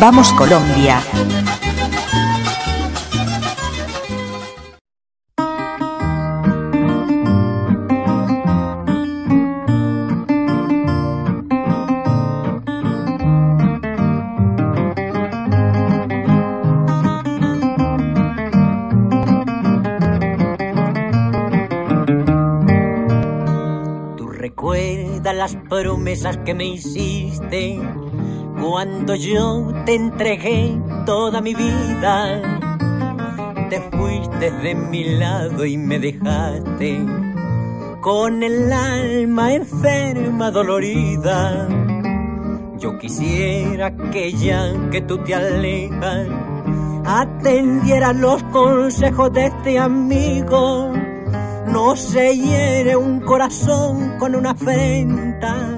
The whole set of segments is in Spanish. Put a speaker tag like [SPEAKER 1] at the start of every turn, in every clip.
[SPEAKER 1] Vamos Colombia.
[SPEAKER 2] Tú recuerdas las promesas que me hiciste cuando yo te entregué toda mi vida. Te fuiste de mi lado y me dejaste con el alma enferma, dolorida. Yo quisiera que ya que tú te alejas, atendiera los consejos de este amigo. No se hiere un corazón con una afrenta,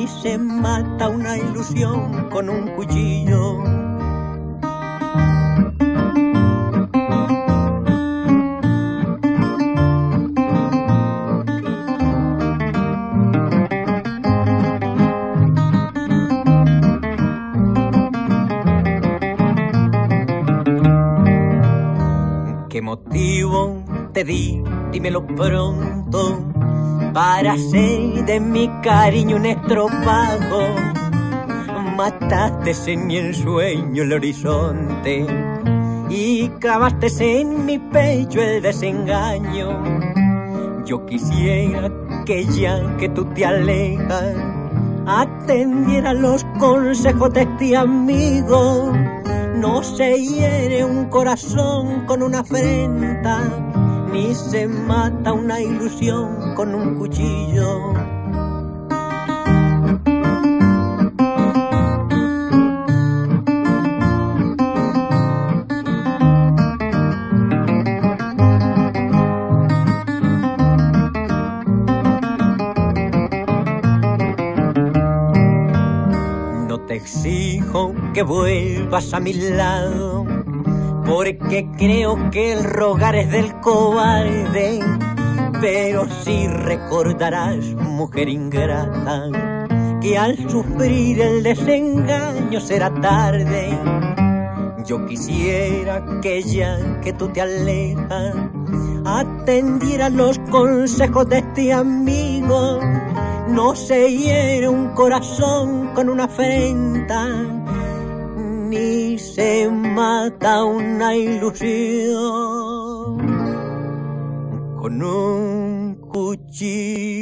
[SPEAKER 2] ni se mata una ilusión con un cuchillo. ¿Qué motivo te di? Dímelo pronto para hacer de mi cariño un estropajo. Mataste en mi ensueño el horizonte y clavaste en mi pecho el desengaño. Yo quisiera que ya que tú te alejas, atendiera los consejos de este amigo. No se hiere un corazón con una afrenta, ni se mata una ilusión con un cuchillo. No te exijo que vuelvas a mi lado, porque creo que el rogar es del cobarde. Pero sí recordarás, mujer ingrata, que al sufrir el desengaño será tarde. Yo quisiera que ya que tú te alejas, atendiera los consejos de este amigo. No se hiere un corazón con una afrenta, se mata una ilusión con un cuchillo.